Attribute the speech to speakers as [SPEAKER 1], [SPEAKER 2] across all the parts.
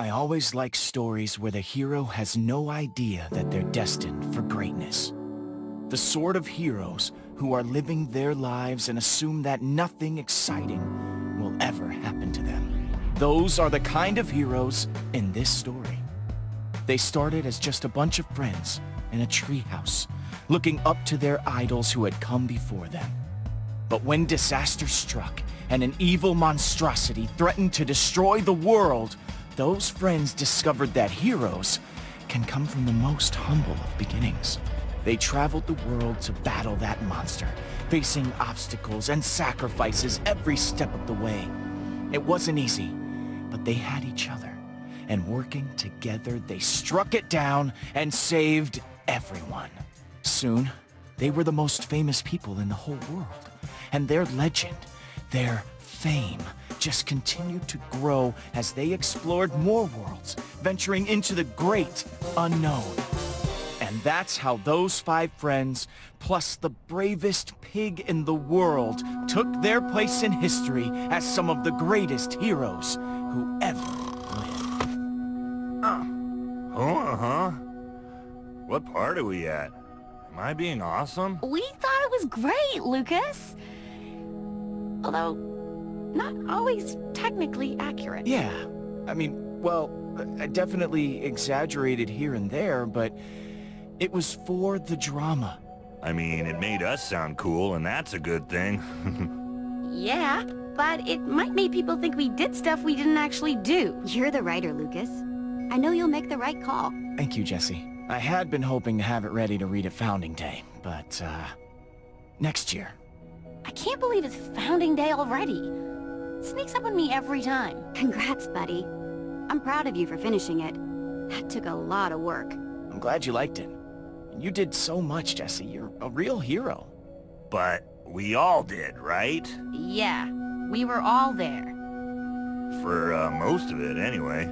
[SPEAKER 1] I always like stories where the hero has no idea that they're destined for greatness. The sort of heroes who are living their lives and assume that nothing exciting will ever happen to them. Those are the kind of heroes in this story. They started as just a bunch of friends in a treehouse, looking up to their idols who had come before them. But when disaster struck and an evil monstrosity threatened to destroy the world, those friends discovered that heroes can come from the most humble of beginnings. They traveled the world to battle that monster, facing obstacles and sacrifices every step of the way. It wasn't easy, but they had each other. And working together, they struck it down and saved everyone. Soon, they were the most famous people in the whole world. And their legend, their fame, just continued to grow as they explored more worlds, venturing into the great unknown. And that's how those five friends, plus the bravest pig in the world, took their place in history as some of the greatest heroes who ever lived.
[SPEAKER 2] Oh, uh-huh. What part are we at? Am I being awesome?
[SPEAKER 3] We thought it was great, Lucas. Although, not always technically accurate.
[SPEAKER 1] Yeah, I mean, well, I definitely exaggerated here and there, but it was for the drama.
[SPEAKER 2] I mean, it made us sound cool, and that's a good thing.
[SPEAKER 3] Yeah, but it might make people think we did stuff we didn't actually do.
[SPEAKER 4] You're the writer, Lucas. I know you'll make the right call.
[SPEAKER 1] Thank you, Jesse. I had been hoping to have it ready to read at Founding Day, but, uh, next year.
[SPEAKER 3] I can't believe it's founding day already. Sneaks up on me every time.
[SPEAKER 4] Congrats, buddy. I'm proud of you for finishing it. That took a lot of work.
[SPEAKER 1] I'm glad you liked it. You did so much, Jesse. You're a real hero.
[SPEAKER 2] but we all did, right?
[SPEAKER 3] Yeah, we were all there.
[SPEAKER 2] For, uh, most of it, anyway.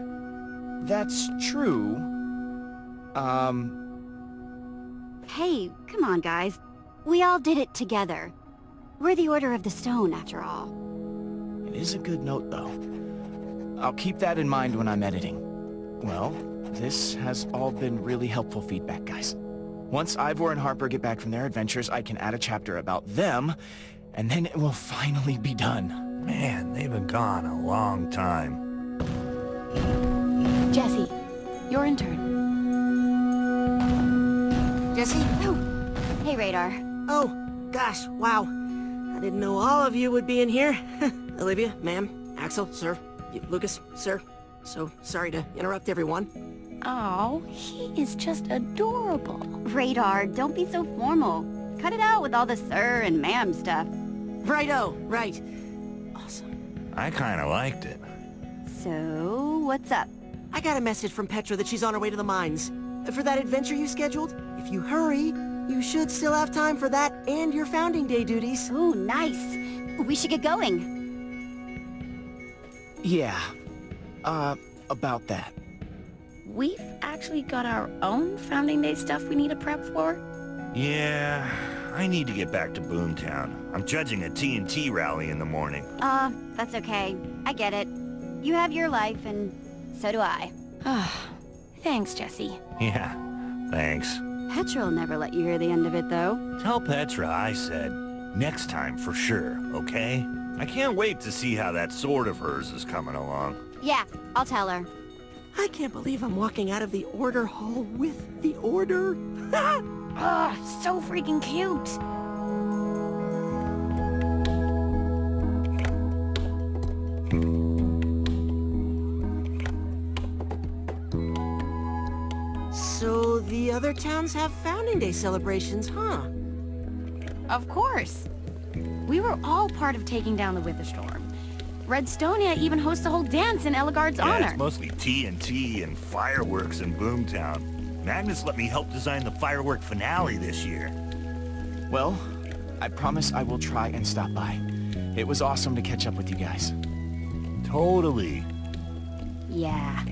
[SPEAKER 1] That's true. Um,
[SPEAKER 4] Hey, come on, guys. We all did it together. We're the Order of the Stone, after all.
[SPEAKER 1] It is a good note, though. I'll keep that in mind when I'm editing. Well, this has all been really helpful feedback, guys. Once Ivor and Harper get back from their adventures, I can add a chapter about them, and then it will finally be done.
[SPEAKER 2] Man, they've been gone a long time.
[SPEAKER 3] Jesse, your turn.
[SPEAKER 5] Jesse?
[SPEAKER 4] Oh, hey, Radar.
[SPEAKER 5] Oh, gosh, wow. I didn't know all of you would be in here. Olivia, ma'am, Axel, sir, Lucas, sir. So sorry to interrupt everyone.
[SPEAKER 3] Oh, he is just adorable.
[SPEAKER 4] Radar, don't be so formal. Cut it out with all the sir and ma'am stuff.
[SPEAKER 5] Righto, right. Awesome.
[SPEAKER 2] I kinda liked it.
[SPEAKER 4] So, what's up?
[SPEAKER 5] I got a message from Petra that she's on her way to the mines. For that adventure you scheduled, if you hurry, you should still have time for that and your founding day duties.
[SPEAKER 4] Ooh, nice. We should get going.
[SPEAKER 1] Yeah. Uh, about that.
[SPEAKER 3] We've actually got our own founding day stuff we need to prep for.
[SPEAKER 2] Yeah, I need to get back to Boomtown. I'm judging a TNT rally in the morning.
[SPEAKER 4] Uh, that's okay. I get it. You have your life, and so do I. Uh.
[SPEAKER 3] Thanks, Jesse.
[SPEAKER 2] Yeah, thanks.
[SPEAKER 4] Petra will never let you hear the end of it, though.
[SPEAKER 2] Tell Petra I said next time for sure, okay? I can't wait to see how that sword of hers is coming along.
[SPEAKER 4] Yeah, I'll tell her.
[SPEAKER 5] I can't believe I'm walking out of the Order Hall with the Order.
[SPEAKER 3] Ah, so freaking cute.
[SPEAKER 5] so the other towns have founding day celebrations, huh?
[SPEAKER 3] Of course. We were all part of taking down the Witherstorm. Redstonia even hosts a whole dance in Ellegaard's
[SPEAKER 2] Yeah,
[SPEAKER 3] honor.
[SPEAKER 2] it's mostly TNT and fireworks in Boomtown. Magnus let me help design the firework finale this year.
[SPEAKER 1] Well, I promise I will try and stop by. It was awesome to catch up with you guys.
[SPEAKER 2] Totally.
[SPEAKER 3] Yeah.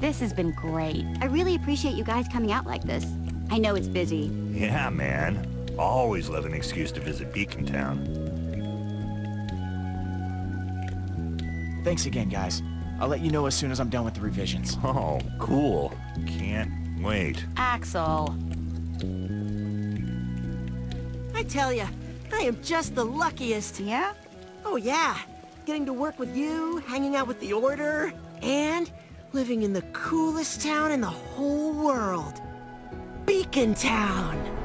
[SPEAKER 3] This has been great.
[SPEAKER 4] I really appreciate you guys coming out like this. I know it's busy.
[SPEAKER 2] Yeah, man. Always love an excuse to visit Beacon Town.
[SPEAKER 1] Thanks again, guys. I'll let you know as soon as I'm done with the revisions.
[SPEAKER 2] Oh, cool. Can't wait.
[SPEAKER 3] Axel.
[SPEAKER 5] I tell ya, I am just the luckiest.
[SPEAKER 3] Yeah?
[SPEAKER 5] Oh yeah, getting to work with you, hanging out with the Order, and living in the coolest town in the whole world. Beacon Town!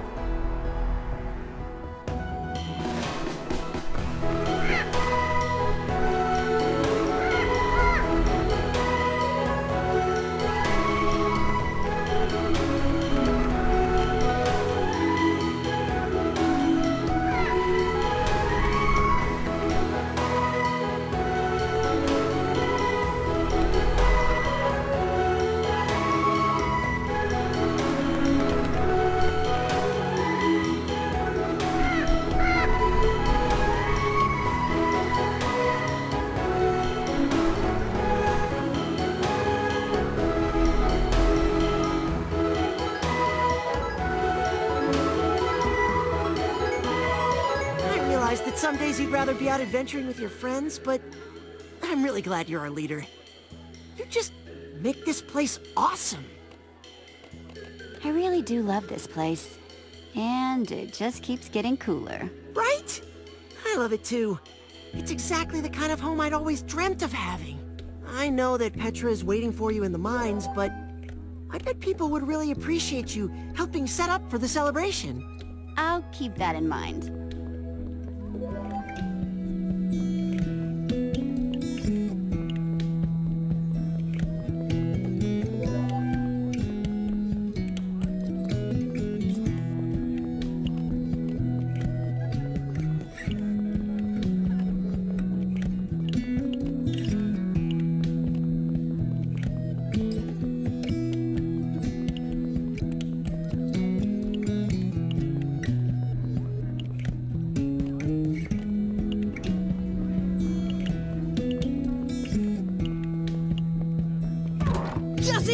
[SPEAKER 5] Some days you'd rather be out adventuring with your friends, but I'm really glad you're our leader. You just make this place awesome.
[SPEAKER 4] I really do love this place. And it just keeps getting cooler.
[SPEAKER 5] Right? I love it too. It's exactly the kind of home I'd always dreamt of having. I know that Petra is waiting for you in the mines, but I bet people would really appreciate you helping set up for the celebration.
[SPEAKER 4] I'll keep that in mind
[SPEAKER 6] together.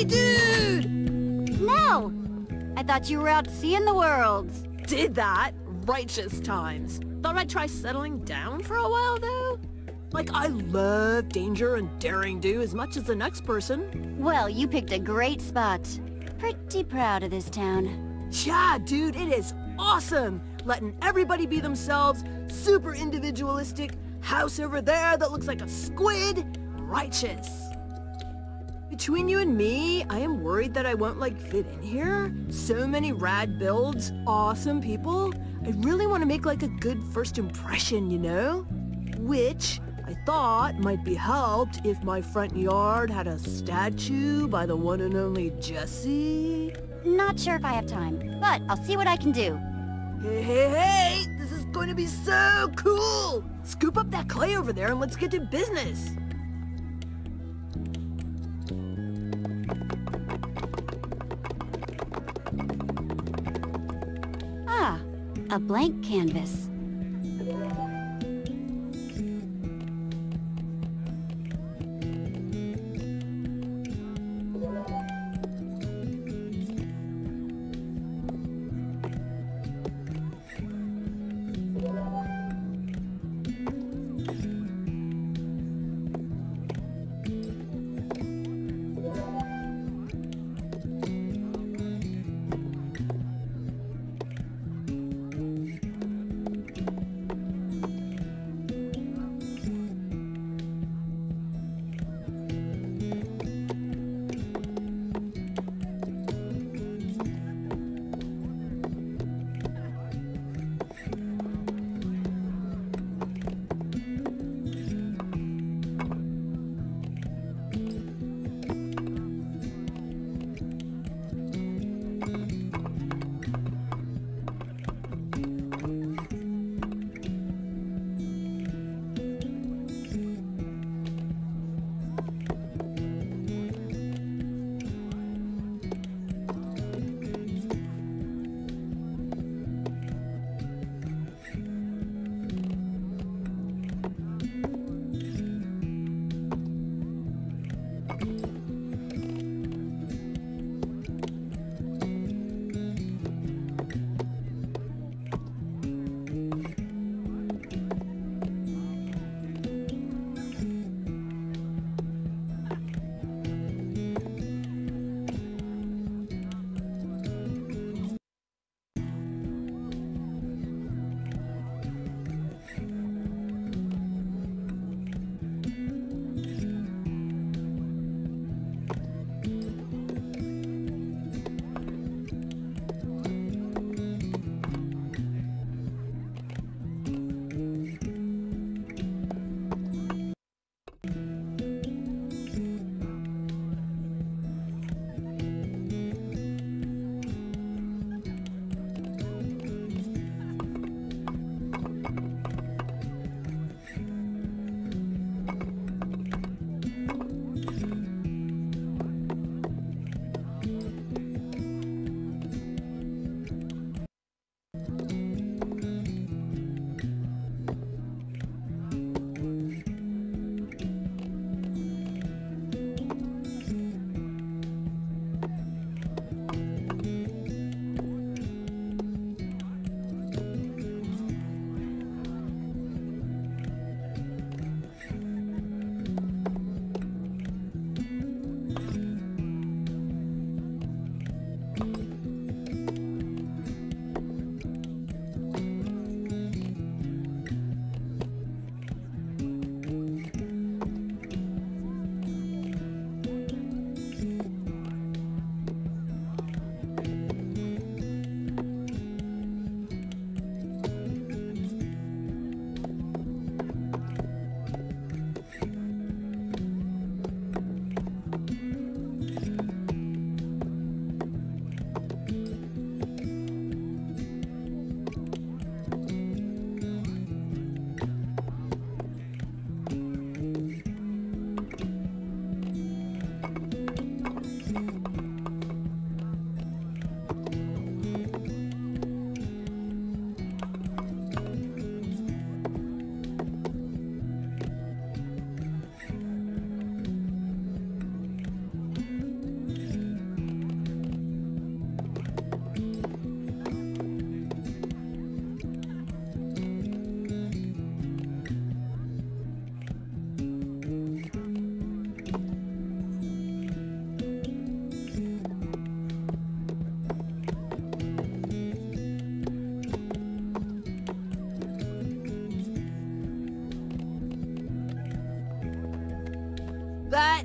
[SPEAKER 6] Dude!
[SPEAKER 4] No! I thought you were out seeing the world.
[SPEAKER 6] Did that. Righteous times. Thought I'd try settling down for a while, though. Like, I love danger and daring do as much as the next person.
[SPEAKER 4] Well, you picked a great spot. Pretty proud of this town.
[SPEAKER 6] Yeah, dude, it is awesome! Letting everybody be themselves, super individualistic, house over there that looks like a squid, righteous. Between you and me, I am worried that I won't, like, fit in here. So many rad builds, awesome people. I really want to make, like, a good first impression, you know? Which, I thought, might be helped if my front yard had a statue by the one and only Jesse.
[SPEAKER 4] Not sure if I have time, but I'll see what I can do.
[SPEAKER 6] Hey, hey, hey! This is going to be so cool! Scoop up that clay over there and let's get to business!
[SPEAKER 4] A blank canvas.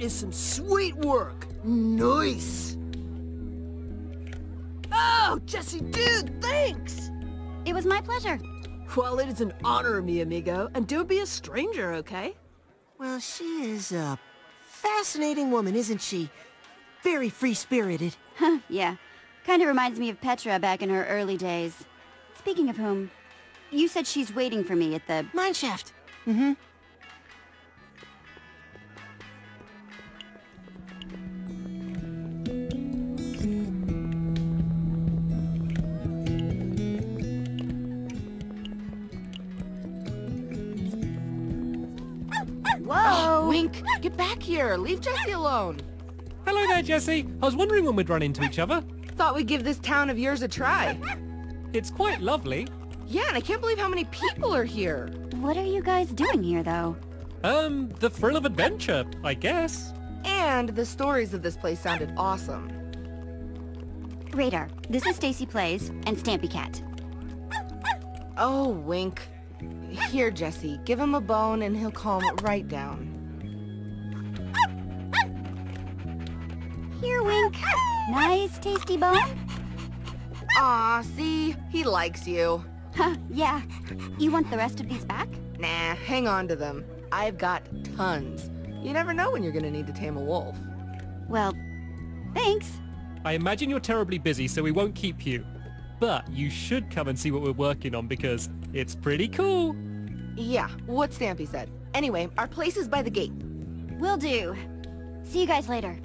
[SPEAKER 6] Is some sweet work. Nice. Oh, Jesse, dude, thanks.
[SPEAKER 4] It was my pleasure.
[SPEAKER 6] Well, it is an honor, mi amigo, and don't be a stranger, okay?
[SPEAKER 5] Well, she is a fascinating woman, isn't she? Very free-spirited.
[SPEAKER 4] Huh, yeah. Kinda reminds me of Petra back in her early days. Speaking of whom, you said she's waiting for me at the...
[SPEAKER 5] Mineshaft. Mm-hmm.
[SPEAKER 7] Get back here. Leave Jesse alone.
[SPEAKER 8] Hello there, Jesse. I was wondering when we'd run into each other.
[SPEAKER 7] Thought we'd give this town of yours a try.
[SPEAKER 8] It's quite lovely.
[SPEAKER 7] Yeah, and I can't believe how many people are here.
[SPEAKER 4] What are you guys doing here, though?
[SPEAKER 8] Um, the thrill of adventure, I guess.
[SPEAKER 7] And the stories of this place sounded awesome.
[SPEAKER 4] Radar, this is Stacy Plays and Stampy Cat.
[SPEAKER 7] Oh, Wink. Here, Jesse, give him a bone and he'll calm right down.
[SPEAKER 4] Nice, tasty bone.
[SPEAKER 7] Aw, see? He likes you.
[SPEAKER 4] Huh, yeah. You want the rest of these back?
[SPEAKER 7] Nah, hang on to them. I've got tons. You never know when you're gonna need to tame a wolf.
[SPEAKER 4] Well, thanks.
[SPEAKER 8] I imagine you're terribly busy, so we won't keep you. But you should come and see what we're working on because it's pretty cool.
[SPEAKER 7] Yeah, what Stampy said. Anyway, our place is by the gate.
[SPEAKER 4] Will do. See you guys later.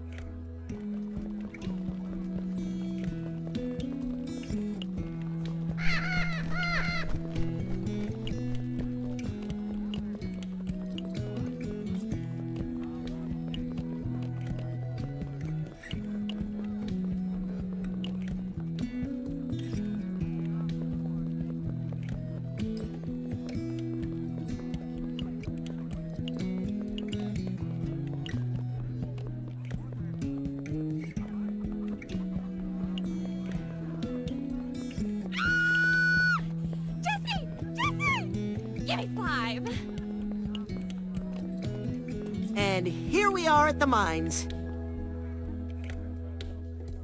[SPEAKER 5] And here we are at the mines.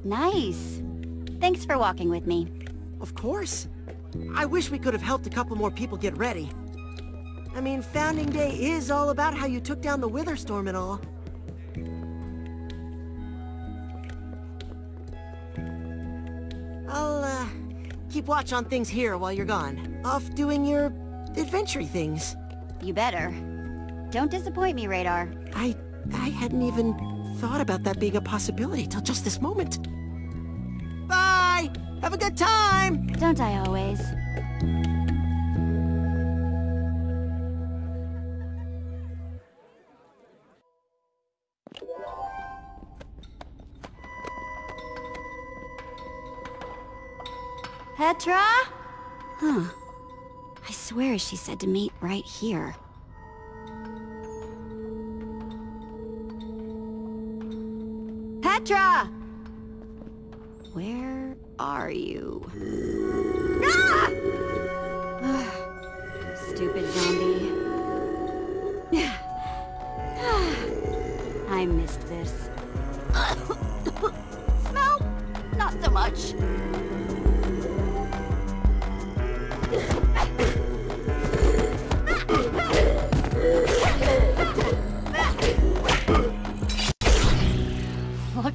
[SPEAKER 4] Nice. Thanks for walking with me.
[SPEAKER 5] Of course. I wish we could have helped a couple more people get ready. I mean, Founding Day is all about how you took down the Witherstorm and all. I'll, uh, keep watch on things here while you're gone. Off doing your adventure things.
[SPEAKER 4] You better. Don't disappoint me, Radar.
[SPEAKER 5] I... I hadn't even thought about that being a possibility till just this moment. Bye! Have a good time!
[SPEAKER 4] Don't I always? Petra? Huh. Swear she said to meet right here. Petra! Where are you? Ah! Stupid zombie. I missed this. Smell? Not so much.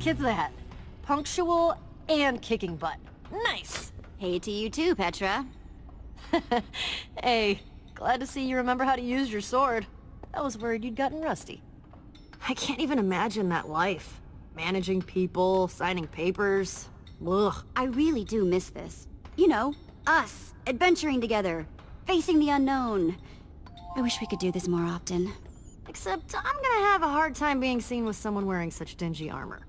[SPEAKER 6] At that. Punctual and kicking butt. Nice.
[SPEAKER 4] Hey to you too, Petra.
[SPEAKER 6] Hey, glad to see you remember how to use your sword. I was worried you'd gotten rusty. I can't even imagine that life. Managing people, signing papers. Ugh.
[SPEAKER 4] I really do miss this. You know, us, adventuring together, facing the unknown. I wish we could do this more often.
[SPEAKER 6] Except I'm gonna have a hard time being seen with someone wearing such dingy armor.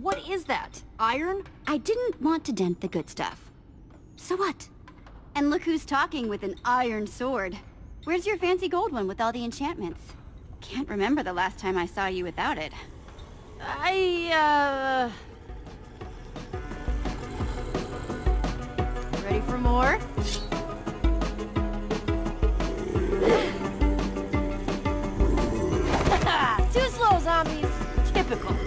[SPEAKER 6] What is that? Iron?
[SPEAKER 4] I didn't want to dent the good stuff. So what? And look who's talking with an iron sword. Where's your fancy gold one with all the enchantments? Can't remember the last time I saw you without it.
[SPEAKER 6] I, uh... Ready for more? Too slow, zombies. Typical.